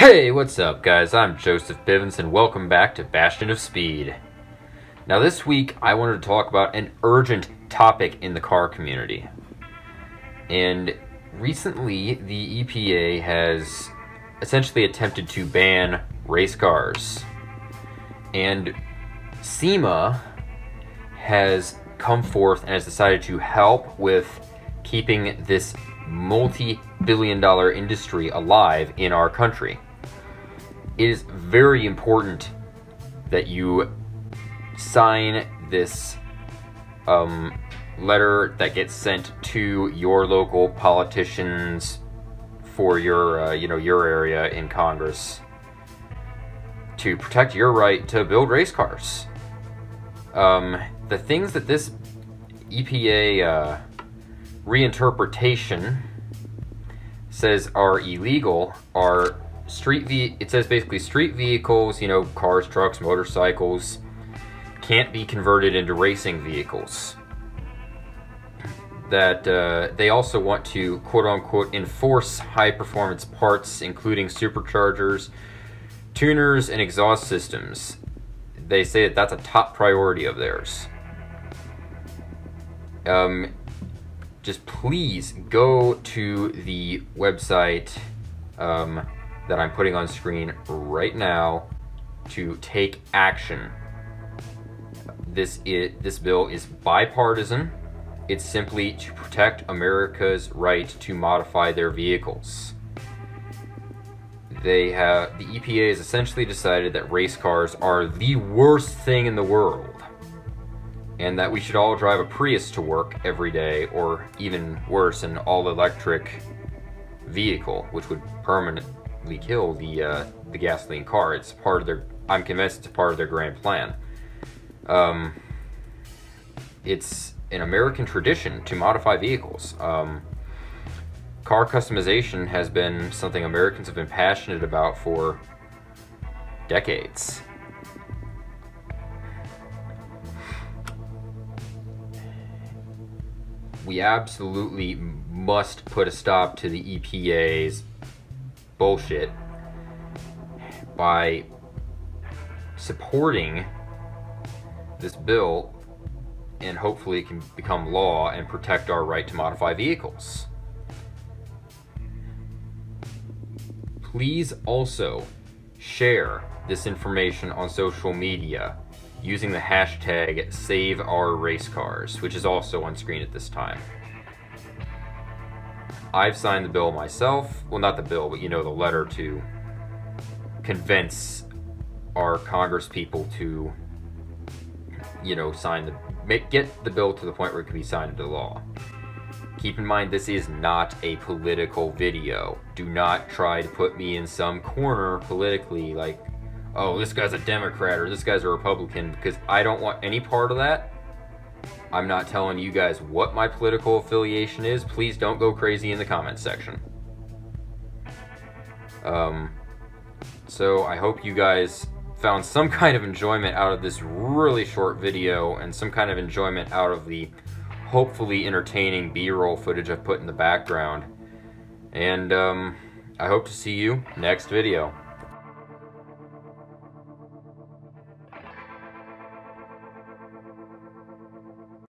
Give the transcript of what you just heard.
Hey, what's up, guys? I'm Joseph Bivens, and welcome back to Bastion of Speed. Now, this week I wanted to talk about an urgent topic in the car community. And recently, the EPA has essentially attempted to ban race cars. And SEMA has come forth and has decided to help with keeping this multi billion dollar industry alive in our country. It is very important that you sign this um, letter that gets sent to your local politicians for your uh, you know your area in Congress to protect your right to build race cars. Um, the things that this EPA uh, reinterpretation says are illegal are street ve- it says basically street vehicles, you know, cars, trucks, motorcycles can't be converted into racing vehicles. That uh, they also want to quote unquote enforce high performance parts, including superchargers, tuners, and exhaust systems. They say that that's a top priority of theirs. Um, just please go to the website um, that I'm putting on screen right now to take action. This is, this bill is bipartisan. It's simply to protect America's right to modify their vehicles. They have the EPA has essentially decided that race cars are the worst thing in the world and that we should all drive a Prius to work every day, or even worse, an all-electric vehicle, which would permanently kill the uh, the gasoline car. It's part of their. I'm convinced it's part of their grand plan. Um, it's an American tradition to modify vehicles. Um, car customization has been something Americans have been passionate about for decades. we absolutely must put a stop to the EPA's bullshit by supporting this bill and hopefully it can become law and protect our right to modify vehicles. Please also share this information on social media using the hashtag Save Our Race Cars, which is also on screen at this time. I've signed the bill myself. Well, not the bill, but you know, the letter to convince our Congress people to, you know, sign the make, get the bill to the point where it can be signed into law. Keep in mind, this is not a political video. Do not try to put me in some corner politically, like oh, this guy's a Democrat or this guy's a Republican because I don't want any part of that. I'm not telling you guys what my political affiliation is. Please don't go crazy in the comments section. Um, so I hope you guys found some kind of enjoyment out of this really short video and some kind of enjoyment out of the hopefully entertaining B-roll footage I've put in the background. And um, I hope to see you next video.